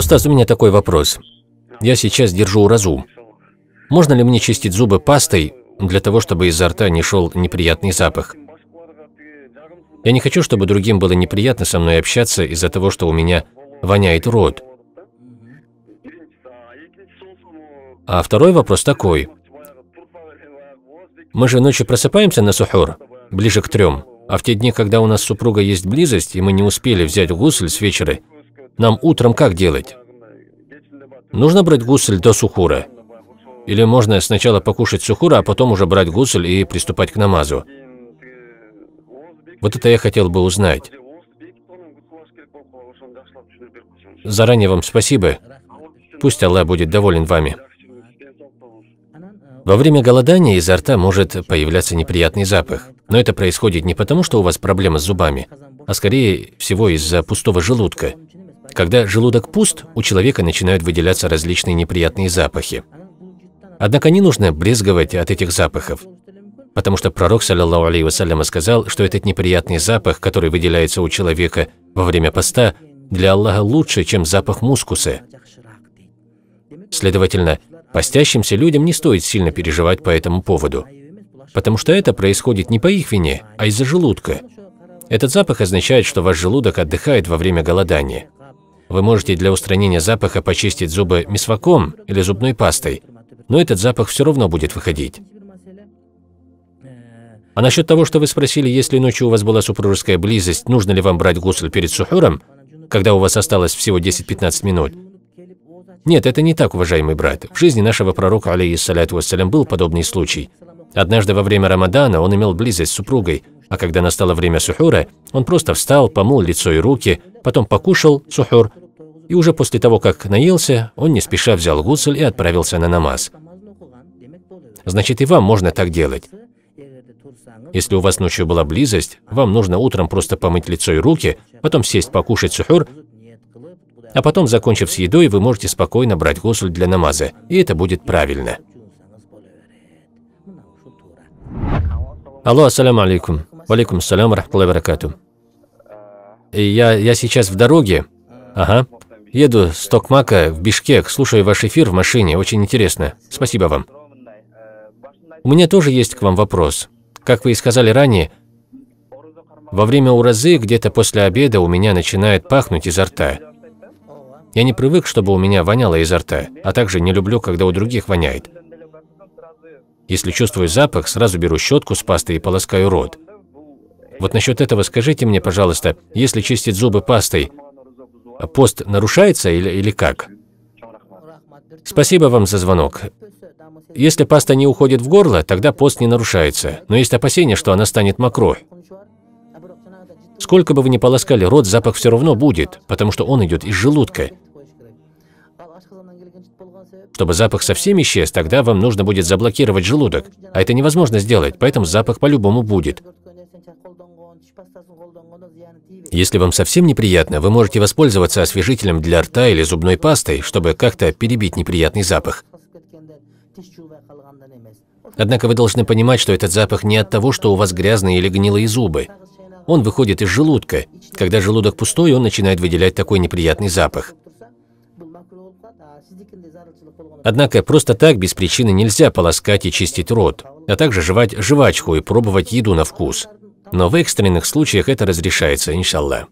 Устаз, у меня такой вопрос. Я сейчас держу уразу. Можно ли мне чистить зубы пастой для того, чтобы изо рта не шел неприятный запах? Я не хочу, чтобы другим было неприятно со мной общаться из-за того, что у меня воняет рот. А второй вопрос такой. Мы же ночью просыпаемся на сухур, ближе к трем, а в те дни, когда у нас с супругой есть близость, и мы не успели взять гусль с вечера, нам утром как делать? Нужно брать гусль до сухура? Или можно сначала покушать сухура, а потом уже брать гусль и приступать к намазу? Вот это я хотел бы узнать. Заранее вам спасибо. Пусть Аллах будет доволен вами. Во время голодания изо рта может появляться неприятный запах. Но это происходит не потому, что у вас проблема с зубами, а скорее всего из-за пустого желудка. Когда желудок пуст, у человека начинают выделяться различные неприятные запахи. Однако не нужно брезговать от этих запахов, потому что пророк, саллиллаху алейхи вассаляма, сказал, что этот неприятный запах, который выделяется у человека во время поста, для Аллаха лучше, чем запах мускуса. Следовательно, постящимся людям не стоит сильно переживать по этому поводу, потому что это происходит не по их вине, а из-за желудка. Этот запах означает, что ваш желудок отдыхает во время голодания. Вы можете для устранения запаха почистить зубы мисваком или зубной пастой, но этот запах все равно будет выходить. А насчет того, что вы спросили, если ночью у вас была супружеская близость, нужно ли вам брать гусль перед сухуром, когда у вас осталось всего 10-15 минут? Нет, это не так, уважаемый брат. В жизни нашего пророка, алейхиссаляту вассалям, был подобный случай. Однажды во время Рамадана он имел близость с супругой, а когда настало время сухура, он просто встал, помыл лицо и руки, потом покушал сухур, и уже после того, как наелся, он не спеша взял гусль и отправился на намаз. Значит, и вам можно так делать. Если у вас ночью была близость, вам нужно утром просто помыть лицо и руки, потом сесть покушать сухур, а потом, закончив с едой, вы можете спокойно брать гусль для намаза, и это будет правильно. Алло, ассаляму алейкум. Валейкум ассалям, рахматуллахи баракату. Я, я сейчас в дороге. Ага. Еду с Токмака в Бишкек, слушаю ваш эфир в машине, очень интересно. Спасибо вам. У меня тоже есть к вам вопрос. Как вы и сказали ранее, во время уразы, где-то после обеда, у меня начинает пахнуть изо рта. Я не привык, чтобы у меня воняло изо рта, а также не люблю, когда у других воняет. Если чувствую запах, сразу беру щетку с пастой и полоскаю рот. Вот насчет этого скажите мне, пожалуйста, если чистить зубы пастой, пост нарушается или, или как? Спасибо вам за звонок. Если паста не уходит в горло, тогда пост не нарушается, но есть опасение, что она станет мокрой. Сколько бы вы ни полоскали рот, запах все равно будет, потому что он идет из желудка. Чтобы запах совсем исчез, тогда вам нужно будет заблокировать желудок. А это невозможно сделать, поэтому запах по-любому будет. Если вам совсем неприятно, вы можете воспользоваться освежителем для рта или зубной пастой, чтобы как-то перебить неприятный запах. Однако вы должны понимать, что этот запах не от того, что у вас грязные или гнилые зубы. Он выходит из желудка. Когда желудок пустой, он начинает выделять такой неприятный запах. Однако просто так без причины нельзя полоскать и чистить рот, а также жевать жвачку и пробовать еду на вкус. Но в экстренных случаях это разрешается, иншаллах.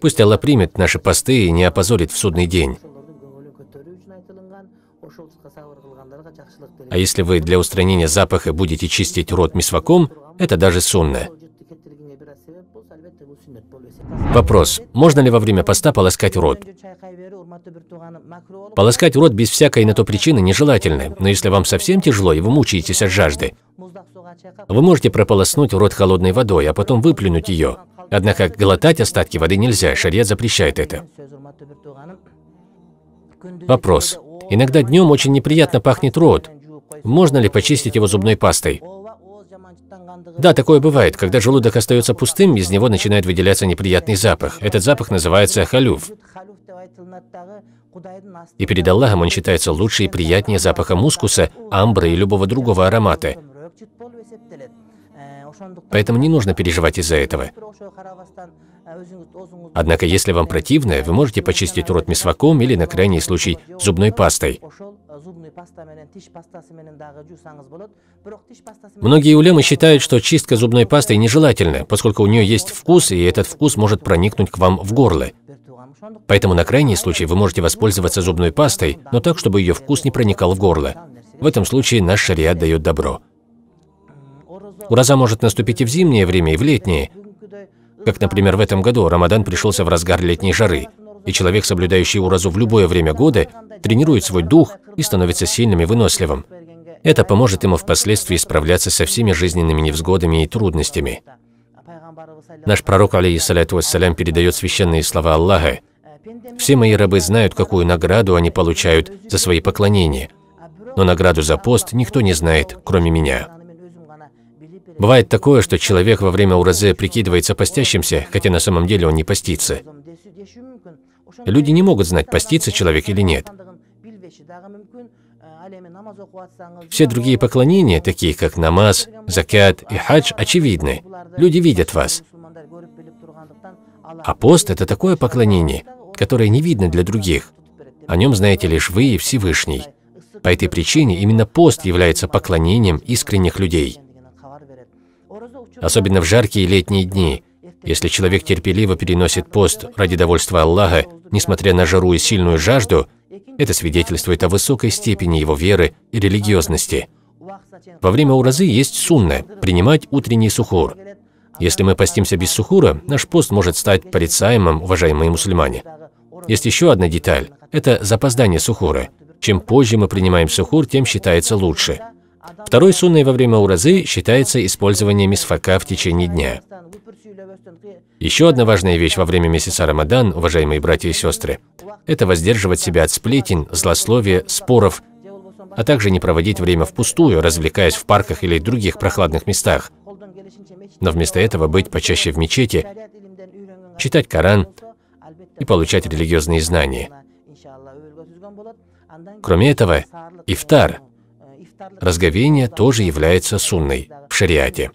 Пусть Аллах примет наши посты и не опозорит в судный день. А если вы для устранения запаха будете чистить рот мисваком, это даже сунна. Вопрос. Можно ли во время поста полоскать рот? Полоскать рот без всякой на то причины нежелательно, но если вам совсем тяжело и вы мучаетесь от жажды, вы можете прополоснуть рот холодной водой, а потом выплюнуть ее. Однако глотать остатки воды нельзя, шариат запрещает это. Вопрос. Иногда днем очень неприятно пахнет рот. Можно ли почистить его зубной пастой? Да, такое бывает. Когда желудок остается пустым, из него начинает выделяться неприятный запах. Этот запах называется халюф. И перед Аллахом он считается лучше и приятнее запаха мускуса, амбры и любого другого аромата. Поэтому не нужно переживать из-за этого. Однако, если вам противно, вы можете почистить рот мисваком или, на крайний случай, зубной пастой. Многие улемы считают, что чистка зубной пастой нежелательна, поскольку у нее есть вкус, и этот вкус может проникнуть к вам в горло. Поэтому на крайний случай вы можете воспользоваться зубной пастой, но так, чтобы ее вкус не проникал в горло. В этом случае наш шариат дает добро. Ураза может наступить и в зимнее время, и в летнее. Как, например, в этом году Рамадан пришелся в разгар летней жары, и человек, соблюдающий уразу в любое время года, тренирует свой дух и становится сильным и выносливым. Это поможет ему впоследствии справляться со всеми жизненными невзгодами и трудностями. Наш пророк, алейхиссаляту вассалям, передает священные слова Аллаха. «Все мои рабы знают, какую награду они получают за свои поклонения, но награду за пост никто не знает, кроме меня». Бывает такое, что человек во время уразы прикидывается постящимся, хотя на самом деле он не постится. Люди не могут знать, постится человек или нет. Все другие поклонения, такие как намаз, закят и хадж, очевидны. Люди видят вас. А пост – это такое поклонение, которое не видно для других. О нем знаете лишь вы и Всевышний. По этой причине именно пост является поклонением искренних людей. Особенно в жаркие летние дни. Если человек терпеливо переносит пост ради довольства Аллаха, несмотря на жару и сильную жажду, это свидетельствует о высокой степени его веры и религиозности. Во время уразы есть сунна – принимать утренний сухур. Если мы постимся без сухура, наш пост может стать порицаемым, уважаемые мусульмане. Есть еще одна деталь – это запоздание сухура. Чем позже мы принимаем сухур, тем считается лучше. Второй сунной во время уразы считается использование мисфака в течение дня. Еще одна важная вещь во время месяца Рамадан, уважаемые братья и сестры, это воздерживать себя от сплетен, злословия, споров, а также не проводить время впустую, развлекаясь в парках или других прохладных местах. Но вместо этого быть почаще в мечети, читать Коран и получать религиозные знания. Кроме этого, ифтар, разговение тоже является сунной в шариате.